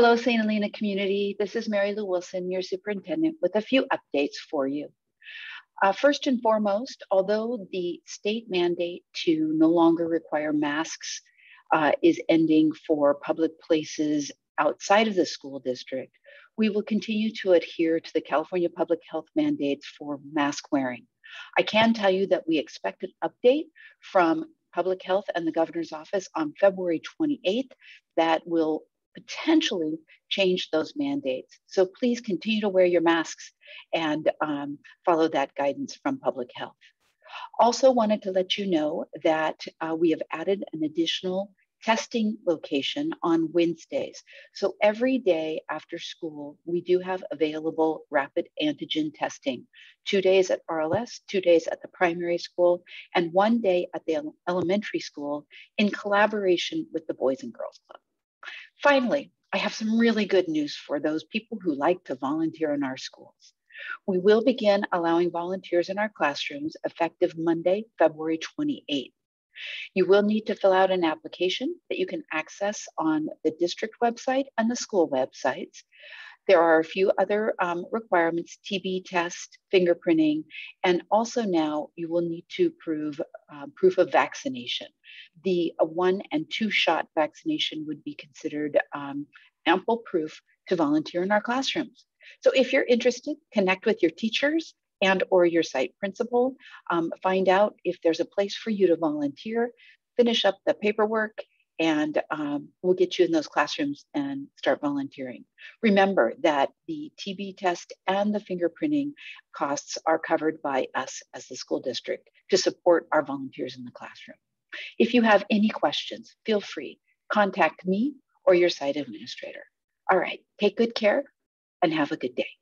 Hello, St. Helena community. This is Mary Lou Wilson, your superintendent, with a few updates for you. Uh, first and foremost, although the state mandate to no longer require masks uh, is ending for public places outside of the school district, we will continue to adhere to the California public health mandates for mask wearing. I can tell you that we expect an update from public health and the governor's office on February 28th that will potentially change those mandates. So please continue to wear your masks and um, follow that guidance from public health. Also wanted to let you know that uh, we have added an additional testing location on Wednesdays. So every day after school, we do have available rapid antigen testing, two days at RLS, two days at the primary school, and one day at the elementary school in collaboration with the Boys and Girls Club. Finally, I have some really good news for those people who like to volunteer in our schools. We will begin allowing volunteers in our classrooms effective Monday, February 28th. You will need to fill out an application that you can access on the district website and the school websites. There are a few other um, requirements, TB test, fingerprinting, and also now you will need to prove uh, proof of vaccination. The uh, one and two shot vaccination would be considered um, ample proof to volunteer in our classrooms. So if you're interested, connect with your teachers and or your site principal. Um, find out if there's a place for you to volunteer, finish up the paperwork, and um, we'll get you in those classrooms and start volunteering. Remember that the TB test and the fingerprinting costs are covered by us as the school district to support our volunteers in the classroom. If you have any questions, feel free, contact me or your site administrator. All right, take good care and have a good day.